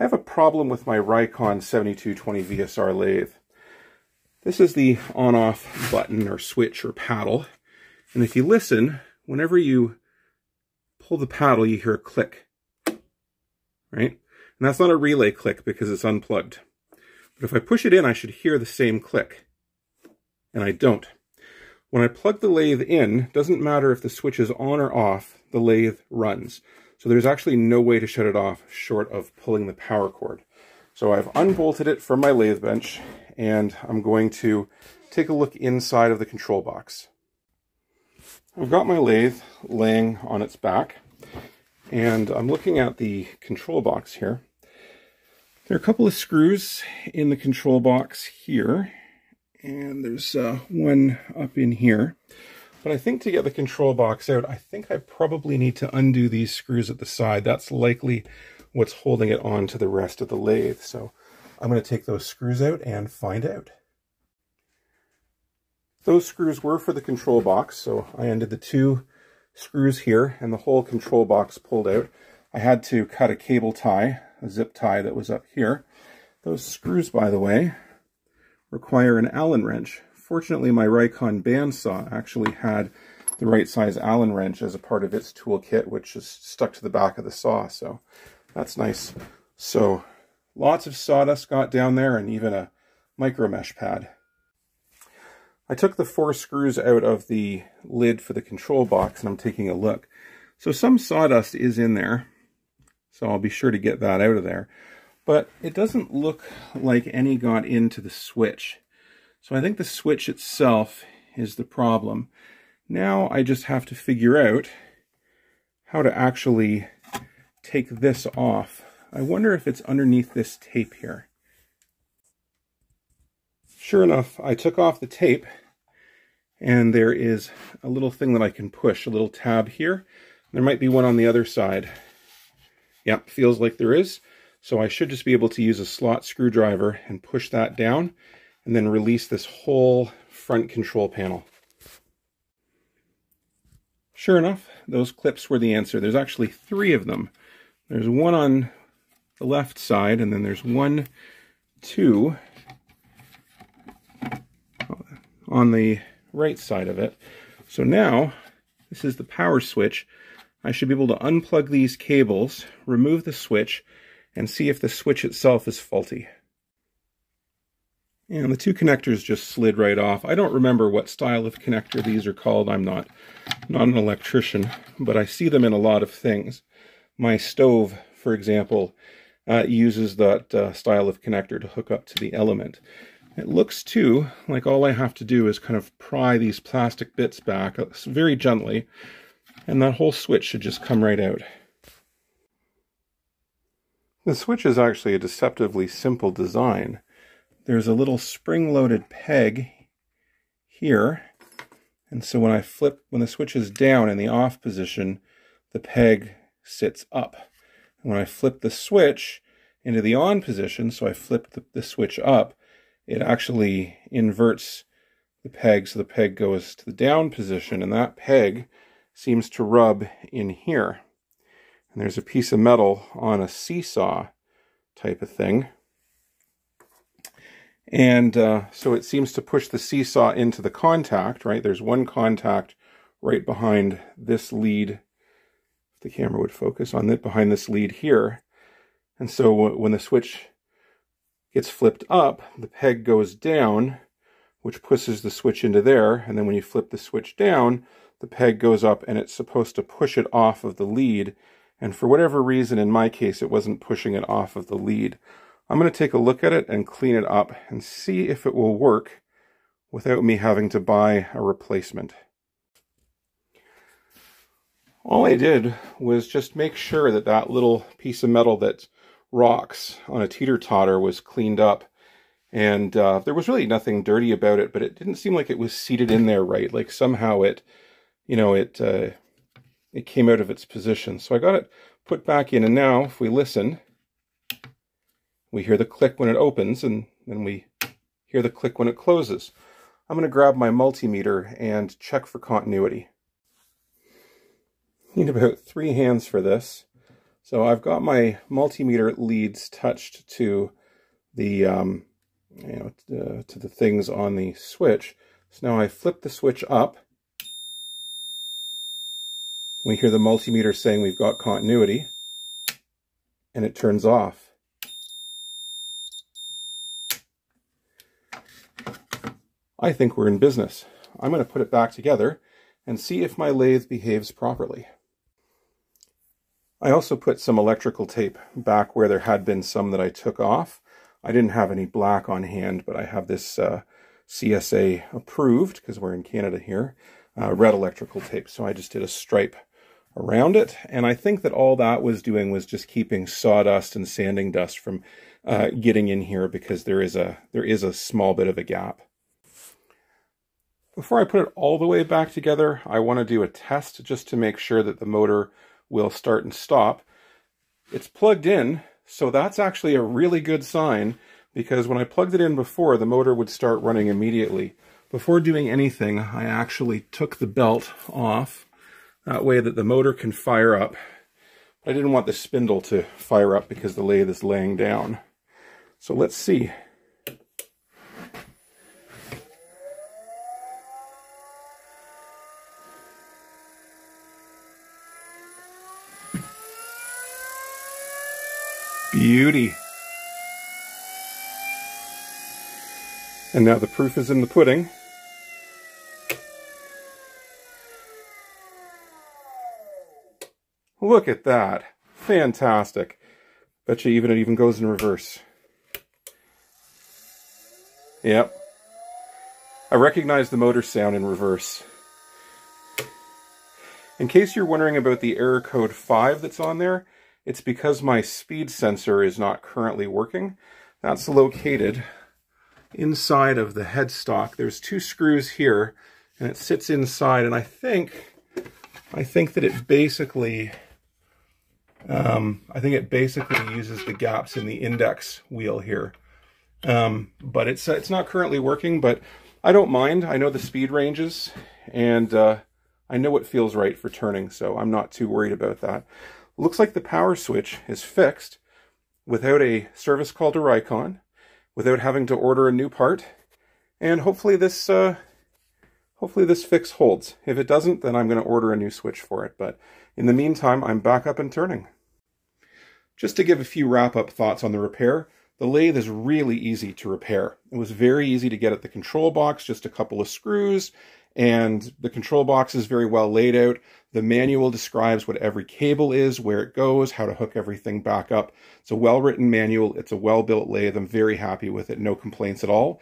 I have a problem with my Rikon 70-220 VSR lathe. This is the on-off button or switch or paddle. And if you listen, whenever you pull the paddle, you hear a click, right? And that's not a relay click because it's unplugged. But if I push it in, I should hear the same click. And I don't. When I plug the lathe in, doesn't matter if the switch is on or off, the lathe runs. So there's actually no way to shut it off short of pulling the power cord. So I've unbolted it from my lathe bench and I'm going to take a look inside of the control box. I've got my lathe laying on its back and I'm looking at the control box here. There are a couple of screws in the control box here and there's uh, one up in here. But I think to get the control box out, I think I probably need to undo these screws at the side. That's likely what's holding it on to the rest of the lathe. So I'm going to take those screws out and find out. Those screws were for the control box, so I ended the two screws here and the whole control box pulled out. I had to cut a cable tie, a zip tie that was up here. Those screws, by the way, require an Allen wrench. Fortunately, my Rikon bandsaw actually had the right size Allen wrench as a part of its toolkit, which is stuck to the back of the saw, so that's nice. So lots of sawdust got down there and even a micro mesh pad. I took the four screws out of the lid for the control box and I'm taking a look. So some sawdust is in there, so I'll be sure to get that out of there. But it doesn't look like any got into the switch. So I think the switch itself is the problem. Now I just have to figure out how to actually take this off. I wonder if it's underneath this tape here. Sure enough, I took off the tape and there is a little thing that I can push, a little tab here. There might be one on the other side. Yep, feels like there is. So I should just be able to use a slot screwdriver and push that down and then release this whole front control panel. Sure enough, those clips were the answer. There's actually three of them. There's one on the left side, and then there's one, two on the right side of it. So now, this is the power switch. I should be able to unplug these cables, remove the switch, and see if the switch itself is faulty. And the two connectors just slid right off. I don't remember what style of connector these are called. I'm not, not an electrician, but I see them in a lot of things. My stove, for example, uh, uses that uh, style of connector to hook up to the element. It looks too like all I have to do is kind of pry these plastic bits back uh, very gently, and that whole switch should just come right out. The switch is actually a deceptively simple design there's a little spring-loaded peg here. And so when I flip, when the switch is down in the off position, the peg sits up. And when I flip the switch into the on position, so I flip the, the switch up, it actually inverts the peg so the peg goes to the down position and that peg seems to rub in here. And there's a piece of metal on a seesaw type of thing and uh, so it seems to push the seesaw into the contact, right? There's one contact right behind this lead. If the camera would focus on it, behind this lead here. And so when the switch gets flipped up, the peg goes down, which pushes the switch into there. And then when you flip the switch down, the peg goes up and it's supposed to push it off of the lead. And for whatever reason, in my case, it wasn't pushing it off of the lead. I'm going to take a look at it and clean it up and see if it will work without me having to buy a replacement. All I did was just make sure that that little piece of metal that rocks on a teeter-totter was cleaned up. And uh, there was really nothing dirty about it, but it didn't seem like it was seated in there right. Like somehow it, you know, it, uh, it came out of its position. So I got it put back in. And now if we listen, we hear the click when it opens, and then we hear the click when it closes. I'm going to grab my multimeter and check for continuity. Need about three hands for this. So I've got my multimeter leads touched to the um, you know uh, to the things on the switch. So now I flip the switch up. We hear the multimeter saying we've got continuity and it turns off. I think we're in business. I'm going to put it back together and see if my lathe behaves properly. I also put some electrical tape back where there had been some that I took off. I didn't have any black on hand, but I have this uh, CSA approved, because we're in Canada here, uh, red electrical tape. So I just did a stripe around it. And I think that all that was doing was just keeping sawdust and sanding dust from uh, getting in here because there is a there is a small bit of a gap. Before I put it all the way back together, I want to do a test just to make sure that the motor will start and stop. It's plugged in, so that's actually a really good sign because when I plugged it in before, the motor would start running immediately. Before doing anything, I actually took the belt off. That way that the motor can fire up. I didn't want the spindle to fire up because the lathe is laying down. So let's see. Beauty. And now the proof is in the pudding. Look at that. Fantastic. Bet you even it even goes in reverse. Yep. I recognize the motor sound in reverse. In case you're wondering about the error code 5 that's on there, it's because my speed sensor is not currently working. That's located inside of the headstock. There's two screws here, and it sits inside, and I think, I think that it basically, um, I think it basically uses the gaps in the index wheel here. Um, but it's, it's not currently working, but I don't mind. I know the speed ranges, and uh, I know it feels right for turning, so I'm not too worried about that. Looks like the power switch is fixed without a service call to Rikon, without having to order a new part, and hopefully this uh, hopefully this fix holds. If it doesn't, then I'm going to order a new switch for it. But in the meantime, I'm back up and turning. Just to give a few wrap-up thoughts on the repair, the lathe is really easy to repair. It was very easy to get at the control box, just a couple of screws, and the control box is very well laid out. The manual describes what every cable is, where it goes, how to hook everything back up. It's a well-written manual. It's a well-built lathe. I'm very happy with it. No complaints at all.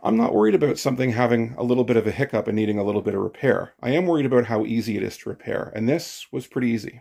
I'm not worried about something having a little bit of a hiccup and needing a little bit of repair. I am worried about how easy it is to repair, and this was pretty easy.